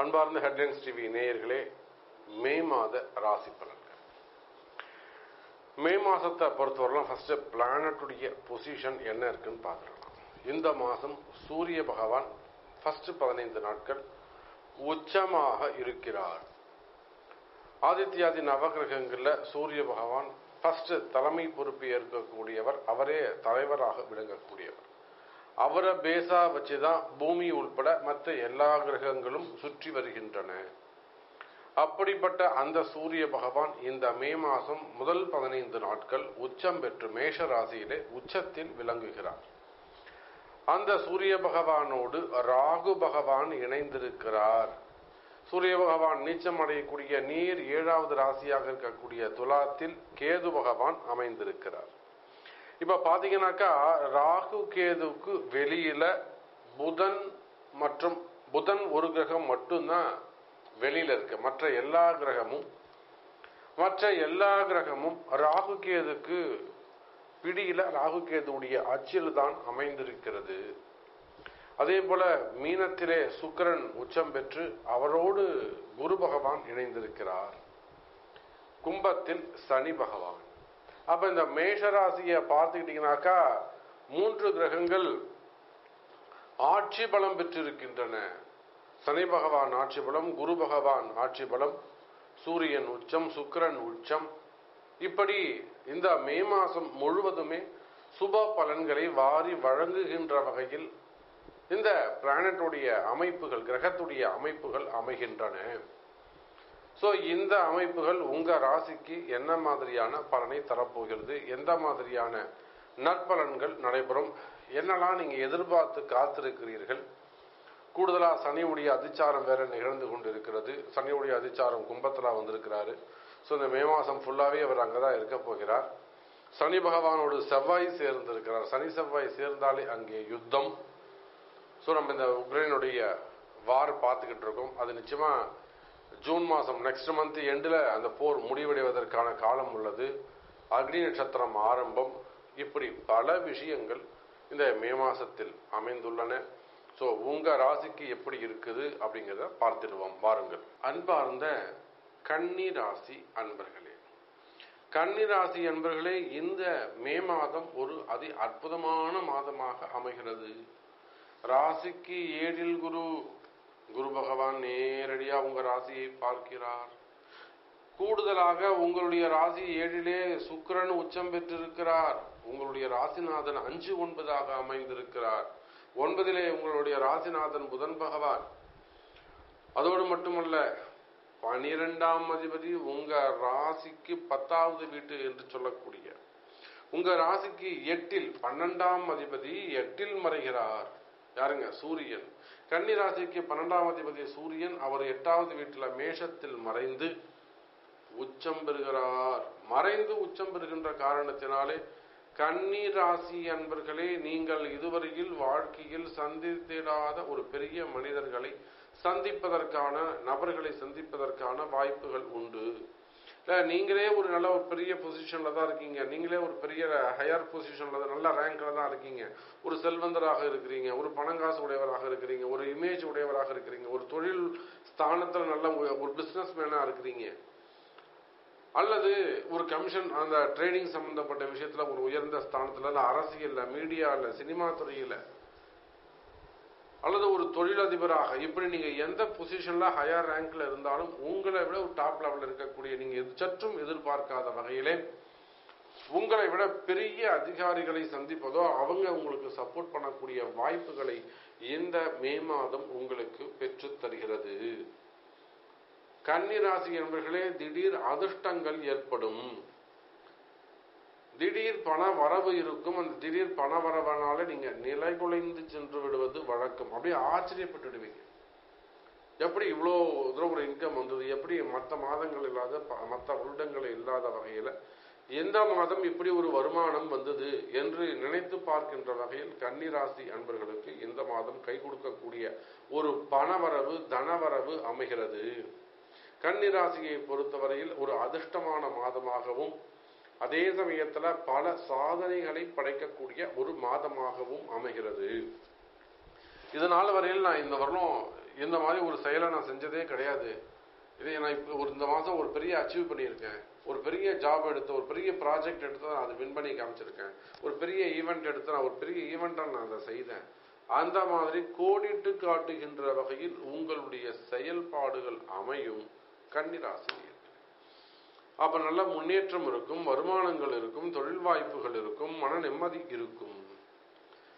அன்பார்ந்த headlines TV நேயர்களே மே மாத ராசி பலன்கள். மே மாசத்தை பொறுத்தவரைலாம் ஃபர்ஸ்ட் பிளானட்டுடைய பொசிஷன் என்ன இருக்குன்னு பார்த்துடலாம் இந்த மாதம் சூரிய பகவான் ஃபர்ஸ்ட் பதினைந்து நாட்கள் உச்சமாக இருக்கிறார். ஆதித்யாதி நவகிரகங்களில் சூரிய பகவான் ஃபர்ஸ்ட் தலைமை பொறுப்பு ஏற்கக்கூடியவர் அவரே தலைவராக விளங்கக்கூடியவர். அவரை பேஸா வச்சுதான் பூமி உள்பட மற்ற எல்லா கிரகங்களும் சுற்றி வருகின்றன. அப்படிப்பட்ட அந்த சூரிய பகவான் இந்த மே மாதம் முதல் பதினைந்து நாட்கள் உச்சம் பெற்று மேஷ ராசியிலே உச்சத்தில் விளங்குகிறார். அந்த சூரிய பகவானோடு ராகு பகவான் இணைந்திருக்கிறார். சூரிய பகவான் நீச்சம் அடையக்கூடிய நீர் ஏழாவது ராசியாக இருக்கக்கூடிய துலாத்தில் கேது பகவான் அமைந்திருக்கிறார். இப்ப பாத்தீங்கன்னாக்கா ராகு கேதுவுக்கு வெளியில புதன் மற்றும் புதன் ஒரு கிரகம் மட்டும்தான் வெளியில இருக்கு. மற்ற எல்லா கிரகமும் மற்ற எல்லா கிரகமும் ராகு கேதுக்கு பிடியில ராகு கேதுடைய அச்சில் தான் அமைந்திருக்கிறது. அதே போல மீனத்திலே சுக்கரன் உச்சம் பெற்று அவரோடு குரு பகவான் இணைந்திருக்கிறார். கும்பத்தில் சனி பகவான். அப்ப இந்த மேஷராசியை பார்த்துக்கிட்டிங்கனாக்கா மூன்று கிரகங்கள் ஆட்சி பலம் பெற்றிருக்கின்றன. சனி பகவான் ஆட்சி பலம் குரு பகவான் ஆட்சி பலம் சூரியன் உச்சம் சுக்கிரன் உச்சம். இப்படி இந்த மே மாதம் முழுவதுமே சுப பலன்களை வாரி வழங்குகின்ற வகையில் இந்த பிளானட்டுடைய அமைப்புகள் கிரகத்துடைய அமைப்புகள் அமைகின்றன. ஸோ இந்த அமைப்புகள் உங்கள் ராசிக்கு என்ன மாதிரியான பலனை தரப்போகிறது? எந்த மாதிரியான நற்பலன்கள் நடைபெறும்? என்னெல்லாம் நீங்கள் எதிர்பார்த்து காத்திருக்கிறீர்கள்? கூடுதலாக சனியுடைய அதிச்சாரம் வேற நிகழ்ந்து கொண்டிருக்கிறது. சனியுடைய அதிச்சாரம் கும்பத்தில் வந்திருக்கிறாரு. ஸோ இந்த மே மாதம் ஃபுல்லாகவே அவர் அங்கே தான் இருக்க போகிறார். சனி பகவானோடு செவ்வாய் சேர்ந்திருக்கிறார். சனி செவ்வாய் சேர்ந்தாலே அங்கே யுத்தம். ஸோ நம்ம இந்த உக்ரைனுடைய வார் பார்த்துக்கிட்டு இருக்கோம். அது நிச்சயமாக ஜூன் மாதம் நெக்ஸ்ட் மந்த் எண்டில் அந்த போர் முடிவடைவதற்கான காலம் உள்ளது. அக்னி நட்சத்திரம் ஆரம்பம். இப்படி பல விஷயங்கள் இந்த மே மாதத்தில் அமைந்துள்ளன. ஸோ உங்கள் ராசிக்கு எப்படி இருக்குது அப்படிங்கிறத பார்த்துடுவோம் வாருங்கள். அன்பார்ந்த கன்னி ராசி அன்பர்களே. கன்னி ராசி அன்பர்களே இந்த மே மாதம் ஒரு அதி அற்புதமான மாதமாக அமைகிறது. ராசிக்கு ஏழில் குரு குரு பகவான் நேரடியா உங்க ராசியை பார்க்கிறார். கூடுதலாக உங்களுடைய ராசி ஏழிலே சுக்கிரன் உச்சம் பெற்றிருக்கிறார். உங்களுடைய ராசிநாதன் அஞ்சு ஒன்பதாக அமைந்திருக்கிறார். ஒன்பதிலே உங்களுடைய ராசிநாதன் புதன் பகவான். அதோடு மட்டுமல்ல பனிரெண்டாம் அதிபதி உங்க ராசிக்கு பத்தாவது வீட்டு என்று சொல்லக்கூடிய உங்க ராசிக்கு எட்டில் பன்னெண்டாம் அதிபதி எட்டில் மறைகிறார். யாருங்க? சூரியன். கன்னி ராசிக்கு பன்னெண்டாம் அதிபதி சூரியன் அவர் எட்டாவது வீட்டில் மேஷத்தில் மறைந்து உச்சம் பெறுகிறார். மறைந்து உச்சம் பெறுகின்ற காரணத்தினாலே கன்னி ராசி அன்பர்களே நீங்கள் இதுவரையில் வாழ்க்கையில் சந்தித்திடாத ஒரு பெரிய மனிதர்களை சந்திப்பதற்கான நபர்களை சந்திப்பதற்கான வாய்ப்புகள் உண்டு. இல்லை நீங்களே ஒரு நல்ல ஒரு பெரிய பொசிஷனில் தான் இருக்கீங்க. நீங்களே ஒரு பெரிய ஹையர் பொசிஷனில் தான் நல்ல ரேங்கில் தான் இருக்கீங்க. ஒரு செல்வந்தராக இருக்கிறீங்க ஒரு பணங்காசு உடையவராக இருக்கிறீங்க ஒரு இமேஜ் உடையவராக இருக்கிறீங்க ஒரு தொழில் ஸ்தானத்தில் நல்ல ஒரு பிஸ்னஸ் மேனாக இருக்கிறீங்க. அல்லது ஒரு கமிஷன் அந்த ட்ரேடிங் சம்பந்தப்பட்ட விஷயத்தில் ஒரு உயர்ந்த ஸ்தானத்தில் இல்லை அரசியலில் மீடியாவில் சினிமா துறையில். அல்லது ஒரு தொழிலதிபராக இப்படி நீங்க எந்த பொசிஷன்ல ஹையர் ரேங்க்ல இருந்தாலும் உங்களை விட ஒரு டாப் லெவல்ல இருக்கக்கூடிய நீங்க சற்றும் எதிர்பார்க்காத வகையிலே உங்களை விட பெரிய அதிகாரிகளை சந்திப்பதோ அவங்க உங்களுக்கு சப்போர்ட் பண்ணக்கூடிய வாய்ப்புகளை இந்த மே மாதம் உங்களுக்கு பெற்று தருகிறது. கன்னிராசி என்பர்களே திடீர் அதிர்ஷ்டங்கள் ஏற்படும். திடீர் பண வரவு இருக்கும். அந்த திடீர் பண வரவனால நீங்க நிலைகுலைந்து சென்று விடுவது வழக்கம். அப்படியே ஆச்சரியப்பட்டுடுவீங்க. எப்படி இவ்வளோ தூரம் ஒரு இன்கம் வந்தது? எப்படி மற்ற மாதங்கள் இல்லாத மற்ற வருடங்கள் இல்லாத வகையில் எந்த மாதம் இப்படி ஒரு வருமானம் வந்தது என்று நினைத்து பார்க்கின்ற வகையில் கன்னிராசி அன்பர்களுக்கு இந்த மாதம் கை கொடுக்கக்கூடிய ஒரு பணவரவு தனவரவு அமைகிறது. கன்னிராசியை பொறுத்தவரையில் ஒரு அதிர்ஷ்டமான மாதமாகவும் அதே சமயத்துல பல சாதனைகளை படைக்கக்கூடிய ஒரு மாதமாகவும் அமைகிறது. இதனால வரையில் நான் இந்த வருடம் இந்த மாதிரி ஒரு செயலை நான் செஞ்சதே கிடையாது. இதை நான் இப்போ ஒரு இந்த மாதம் ஒரு பெரிய அச்சீவ் பண்ணியிருக்கேன். ஒரு பெரிய ஜாப் எடுத்து ஒரு பெரிய ப்ராஜெக்ட் எடுத்து நான் அதை வின் பண்ணி காமிச்சிருக்கேன். ஒரு பெரிய ஈவெண்ட் எடுத்து நான் ஒரு பெரிய ஈவெண்ட்டாக நான் அதை செய்தேன். அந்த மாதிரி கோடிட்டு காட்டுகின்ற வகையில் உங்களுடைய செயல்பாடுகள் அமையும். கன்னிராசி அப்ப நல்ல முன்னேற்றம் இருக்கும் வருமானங்கள் இருக்கும் தொழில் வாய்ப்புகள் இருக்கும் மன நிம்மதி இருக்கும்.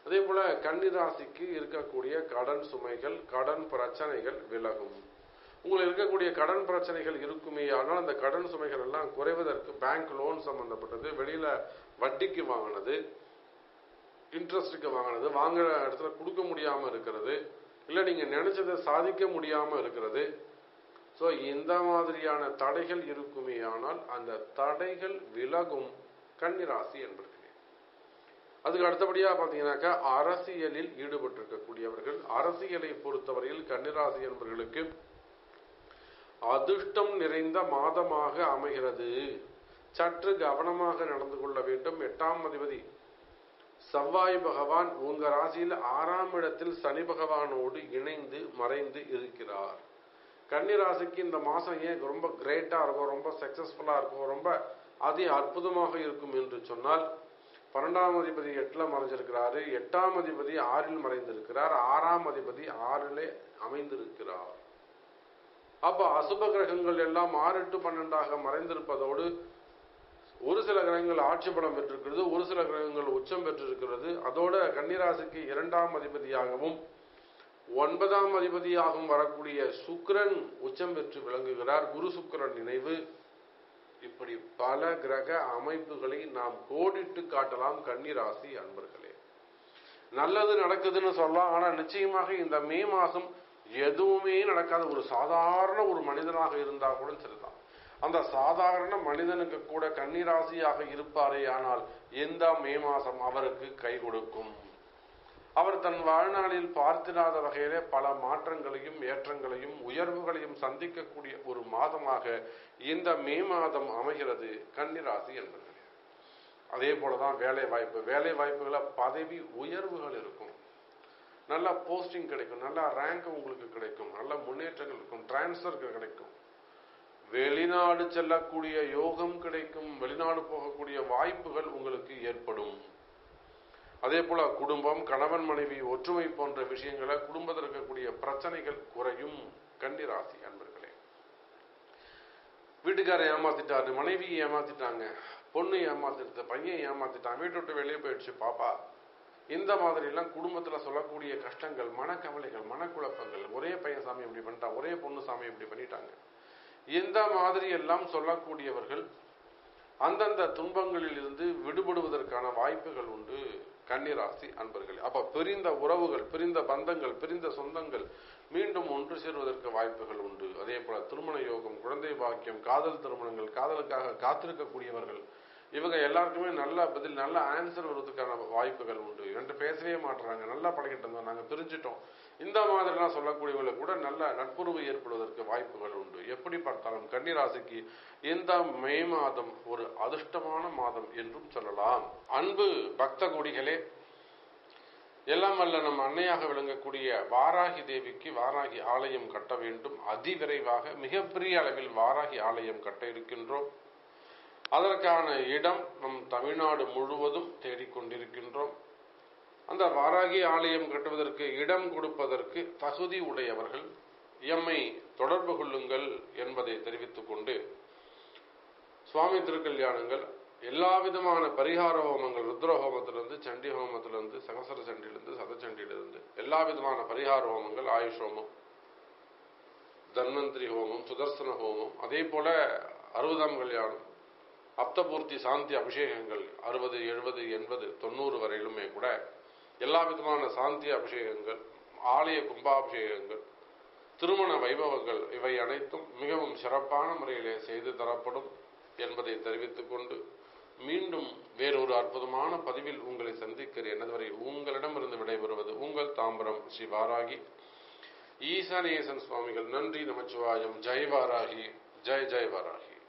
அதே போல கன்னிராசிக்கு இருக்கக்கூடிய கடன் சுமைகள் கடன் பிரச்சனைகள் விலகும். உங்களுக்கு இருக்கக்கூடிய கடன் பிரச்சனைகள் இருக்குமே ஆனால் அந்த கடன் சுமைகள் எல்லாம் குறைவதற்கு பேங்க் லோன் சம்பந்தப்பட்டது வெளியில வட்டிக்கு வாங்கினது இன்ட்ரெஸ்ட்டுக்கு வாங்கினது வாங்குற இடத்துல கொடுக்க முடியாம இருக்கிறது இல்ல நீங்க நினைச்சதை சாதிக்க முடியாம இருக்கிறது ஸோ இந்த மாதிரியான தடைகள் இருக்குமே ஆனால் அந்த தடைகள் விலகும் கன்னிராசி என்பர்களே அதுக்கு அடுத்தபடியா பார்த்தீங்கன்னாக்கா அரசியலில் ஈடுபட்டிருக்கக்கூடியவர்கள் அரசியலை பொறுத்தவரையில் கன்னிராசி என்பவர்களுக்கு அதிர்ஷ்டம் நிறைந்த மாதமாக அமைகிறது. சற்று கவனமாக நடந்து கொள்ள வேண்டும். எட்டாம் அதிபதி செவ்வாய் பகவான் உங்க ராசியில் ஆறாம் இடத்தில் சனி பகவானோடு இணைந்து மறைந்து இருக்கிறார். கன்னிராசிக்கு இந்த மாசம் ஏன் ரொம்ப கிரேட்டா இருக்கும் ரொம்ப சக்சஸ்ஃபுல்லா இருக்கும் ரொம்ப அதி அற்புதமாக இருக்கும் என்று சொன்னால் பன்னெண்டாம் அதிபதி எட்டுல மறைஞ்சிருக்கிறாரு. எட்டாம் அதிபதி ஆறில் மறைந்திருக்கிறார். ஆறாம் அதிபதி ஆறிலே அமைந்திருக்கிறார். அப்ப அசுப கிரகங்கள் எல்லாம் ஆறு எட்டு பன்னெண்டாக மறைந்திருப்பதோடு ஒரு சில கிரகங்கள் ஆட்சி பலம் பெற்றிருக்கிறது ஒரு சில கிரகங்கள் உச்சம் பெற்றிருக்கிறது. அதோட கன்னிராசிக்கு இரண்டாம் அதிபதியாகவும் ஒன்பதாம் அதிபதியாகவும் வரக்கூடிய சுக்கிரன் உச்சம் பெற்று விளங்குகிறார். குரு சுக்கரன் நினைவு. இப்படி பல கிரக அமைப்புகளை நாம் கோடிட்டு காட்டலாம் கன்னிராசி அன்பர்களே. நல்லது நடக்குதுன்னு சொல்லலாம். ஆனா நிச்சயமாக இந்த மே மாசம் எதுவுமே நடக்காத ஒரு சாதாரண ஒரு மனிதனாக இருந்தா கூட சரிதான். அந்த சாதாரண மனிதனுக்கு கூட கன்னிராசியாக இருப்பாரே ஆனால் எந்த மே மாசம் அவருக்கு கை கொடுக்கும்? அவர் தன் வாழ்நாளில் பார்த்திராத வகையிலே பல மாற்றங்களையும் ஏற்றங்களையும் உயர்வுகளையும் சந்திக்கக்கூடிய ஒரு மாதமாக இந்த மே மாதம் அமைகிறது கன்னிராசி என்பது அதே போலதான் வேலை வாய்ப்பு வேலை வாய்ப்புகள பதவி உயர்வுகள் இருக்கும். நல்ல போஸ்டிங் கிடைக்கும். நல்ல ரேங்க் உங்களுக்கு கிடைக்கும். நல்ல முன்னேற்றங்கள் இருக்கும். டிரான்ஸ்ஃபர் கிடைக்கும். வெளிநாடு செல்லக்கூடிய யோகம் கிடைக்கும். வெளிநாடு போகக்கூடிய வாய்ப்புகள் உங்களுக்கு ஏற்படும். அதே போல குடும்பம் கணவன் மனைவி ஒற்றுமை போன்ற விஷயங்களை குடும்பத்தில் இருக்கக்கூடிய பிரச்சனைகள் குறையும். கண்டிராசி அன்பர்களே. வீட்டுக்காரை ஏமாத்திட்டாரு மனைவி ஏமாத்திட்டாங்க பொண்ணு ஏமாத்திட்டு பையன் ஏமாத்திட்டான் வீட்டு விட்டு வெளியே போயிடுச்சு பாப்பா. இந்த மாதிரி எல்லாம் குடும்பத்துல சொல்லக்கூடிய கஷ்டங்கள் மனக்கவலைகள் மனக்குழப்பங்கள் ஒரே பையன் சாமி இப்படி பண்ணிட்டான் ஒரே பொண்ணு சாமி இப்படி பண்ணிட்டாங்க. இந்த மாதிரி எல்லாம் சொல்லக்கூடியவர்கள் அந்தந்த துன்பங்களில் இருந்து விடுபடுவதற்கான வாய்ப்புகள் உண்டு. கன்னிராசி அன்பர்களே. அப்ப பிரிந்த உறவுகள் பிரிந்த பந்தங்கள் பிரிந்த சொந்தங்கள் மீண்டும் ஒன்று சேருவதற்கு வாய்ப்புகள் உண்டு. அதே போல திருமண யோகம் குழந்தை பாக்கியம் காதல் திருமணங்கள் காதலுக்காக காத்திருக்கக்கூடியவர்கள் இவங்க எல்லாருக்குமே நல்ல பதில் நல்ல ஆன்சர் வருவதற்கான வாய்ப்புகள் உண்டு. என்கிட்ட பேசவே மாட்டுறாங்க நல்லா பழகிட்டு இருந்தோம். நாங்க பிரிஞ்சிட்டோம். இந்த மாதிரிலாம் சொல்லக்கூடியவங்களுக்கு கூட நல்ல நட்புறவு ஏற்படுவதற்கு வாய்ப்புகள் உண்டு. எப்படி பார்த்தாலும் கன்னிராசிக்கு இந்த மே மாதம் ஒரு அதிர்ஷ்டமான மாதம் என்றும் சொல்லலாம். அன்பு பக்த கொடிகளே எல்லாம் வல்ல நம் அன்னையாக விளங்கக்கூடிய வாராகி தேவிக்கு வாராகி ஆலயம் கட்ட வேண்டும். அதிவிரைவாக மிகப்பெரிய அளவில் வாராகி ஆலயம் கட்ட இருக்கின்றோம். அதற்கான இடம் நம் தமிழ்நாடு முழுவதும் தேடிக்கொண்டிருக்கின்றோம். அந்த வாராகி ஆலயம் கட்டுவதற்கு இடம் கொடுப்பதற்கு தகுதி உடையவர்கள் எம்மை தொடர்பு கொள்ளுங்கள் என்பதை தெரிவித்துக் கொண்டு சுவாமி திருக்கல்யாணங்கள் எல்லா விதமான பரிகார ஹோமங்கள் ருத்ர ஹோமத்திலிருந்து சண்டி ஹோமத்திலிருந்து சகசர சண்டிலிருந்து சதச்சண்டியிலிருந்து எல்லா விதமான பரிகார ஹோமங்கள் ஆயுஷ் ஹோமம் தன்வந்திரி ஹோமம் சுதர்சன ஹோமம் அதே போல அறுபதாம் கல்யாணம் அப்தபூர்த்தி சாந்தி அபிஷேகங்கள் அறுபது எழுபது எண்பது தொண்ணூறு வரையிலுமே கூட எல்லா விதமான சாந்தி அபிஷேகங்கள் ஆலய கும்பாபிஷேகங்கள் திருமண வைபவங்கள் இவை அனைத்தும் மிகவும் சிறப்பான முறையிலே செய்து தரப்படும் என்பதை தெரிவித்துக் கொண்டு மீண்டும் வேறொரு அற்புதமான பதிவில் உங்களை சந்திக்கிறேன். அதுவரை உங்களிடமிருந்து விடைபெறுவது உங்கள் தாம்பரம் ஸ்ரீ வாராகி. ஈசானேசன் சுவாமிகள் நன்றி நமச்சிவாயம். ஜெய் வாராகி. ஜெய் ஜெய் வாராகி.